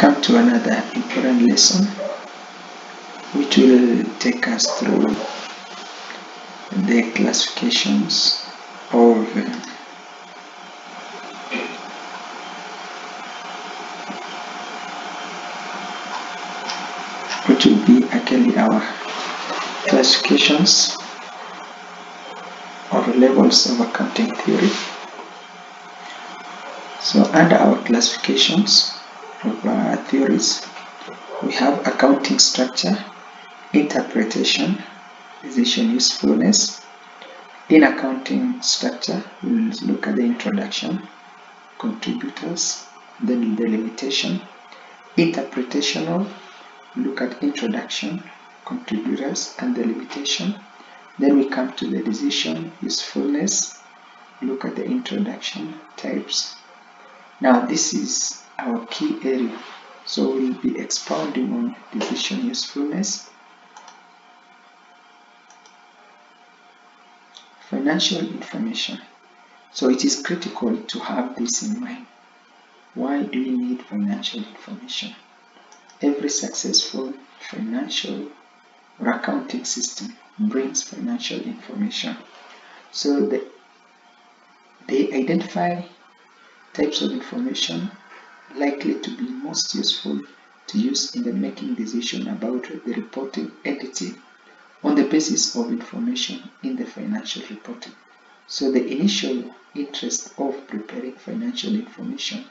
come to another important lesson which will take us through the classifications of which will be actually our classifications or levels of accounting theory. So under our classifications of theories, we have accounting structure, interpretation, decision usefulness. In accounting structure, we will look at the introduction, contributors, then the limitation. Interpretational, look at introduction, contributors, and the limitation. Then we come to the decision usefulness, look at the introduction types. Now this is our key area. So we'll be expounding on decision usefulness, financial information. So it is critical to have this in mind. Why do we need financial information? Every successful financial or accounting system brings financial information. So the, they identify types of information likely to be most useful to use in the making decision about the reporting entity on the basis of information in the financial reporting. So the initial interest of preparing financial information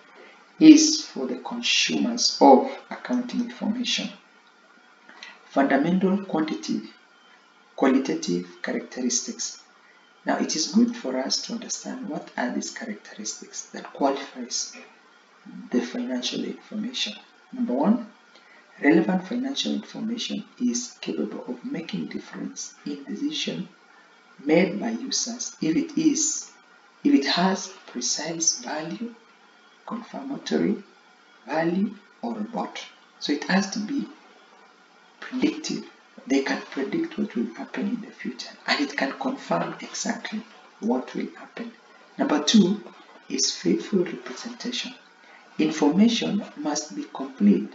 is for the consumers of accounting information. Fundamental quantitative, qualitative characteristics. Now it is good for us to understand what are these characteristics that qualifies the financial information. Number one, relevant financial information is capable of making difference in decision made by users if it is if it has precise value, confirmatory value, or both. So it has to be predictive. They can predict what will happen in the future and it can confirm exactly what will happen. Number two is faithful representation. Information must be complete,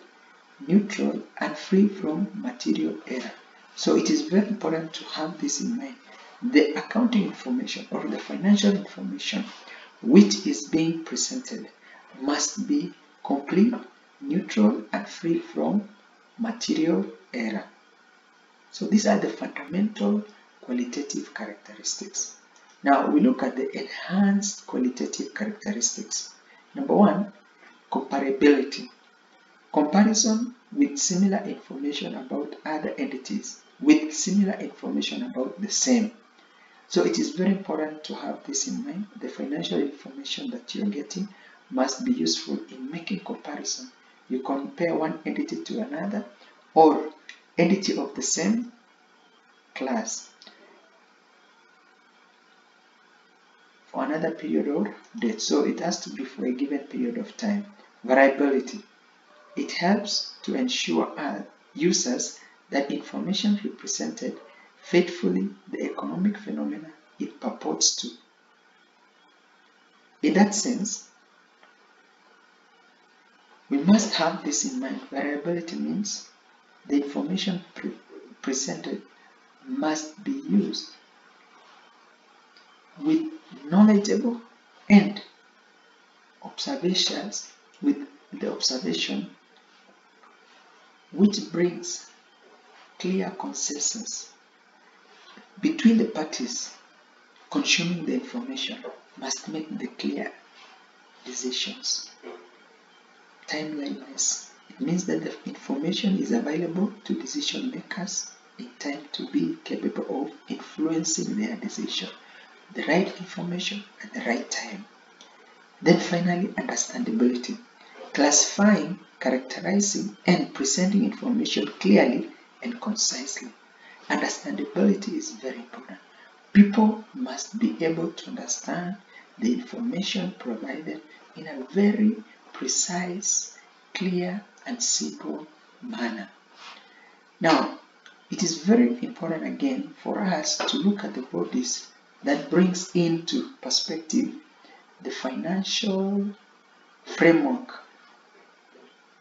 neutral, and free from material error. So it is very important to have this in mind. The accounting information or the financial information which is being presented must be complete, neutral, and free from material error. So these are the fundamental qualitative characteristics. Now we look at the enhanced qualitative characteristics. Number one, comparability. Comparison with similar information about other entities with similar information about the same. So it is very important to have this in mind. The financial information that you're getting must be useful in making comparison. You compare one entity to another or entity of the same class for another period or date. So it has to be for a given period of time. Verifiability. It helps to ensure users that information represented faithfully the economic phenomena it purports to. In that sense, we must have this in mind. Verifiability means the information pre presented must be used with knowledgeable and observations with the observation which brings clear consensus between the parties consuming the information must make the clear decisions. Timeliness. It means that the information is available to decision makers in time to be capable of influencing their decision. The right information at the right time. Then finally, understandability. Classifying, characterizing, and presenting information clearly and concisely. Understandability is very important. People must be able to understand the information provided in a very precise, clear, and simple manner. Now, it is very important again for us to look at the bodies that brings into perspective the financial framework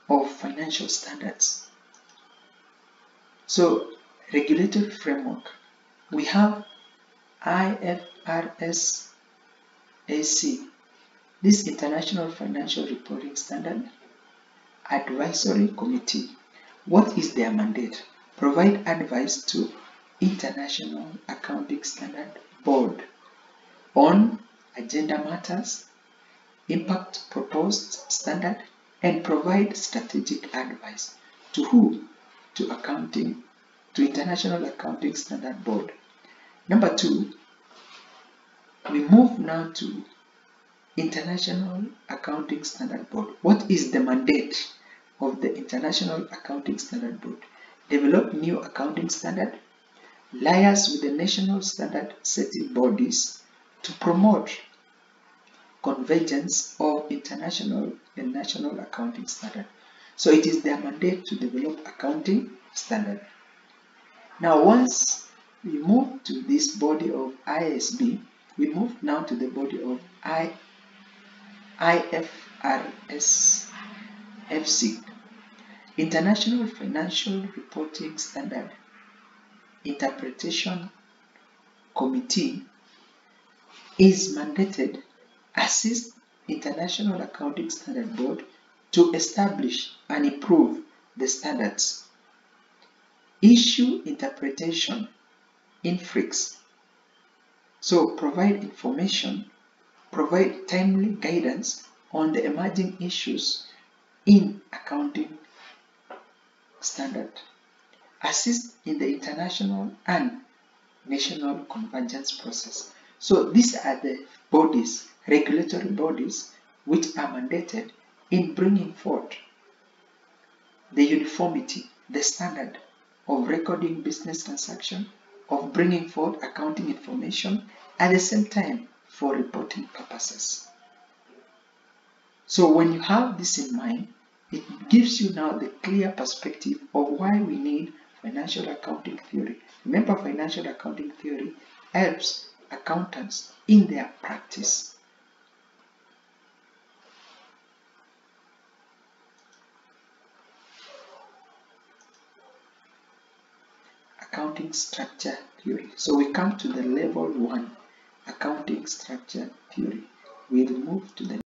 of financial standards. So, regulatory framework, we have IFRS AC, this International Financial Reporting Standard Advisory Committee. What is their mandate? Provide advice to International Accounting Standard Board on agenda matters, impact proposed standard, and provide strategic advice to who? To accounting, to International Accounting Standard Board. Number two, we move now to International Accounting Standard Board. What is the mandate of the International Accounting Standard Board? Develop new accounting standard, liaise with the national standard setting bodies to promote convergence of international and national accounting standard. So it is their mandate to develop accounting standard. Now once we move to this body of ISB, we move now to the body of I, IFRS FC, International Financial Reporting Standard Interpretation Committee is mandated assist International Accounting Standard Board to establish and improve the standards, issue interpretation infix, so provide information, provide timely guidance on the emerging issues in accounting standard, assist in the international and national convergence process, so these are the bodies, regulatory bodies, which are mandated in bringing forth the uniformity, the standard of recording business transaction, of bringing forth accounting information, at the same time for reporting purposes. So when you have this in mind, it gives you now the clear perspective of why we need financial accounting theory. Remember financial accounting theory helps accountants in their practice. Accounting structure theory. So we come to the level one accounting structure theory. We'll move to the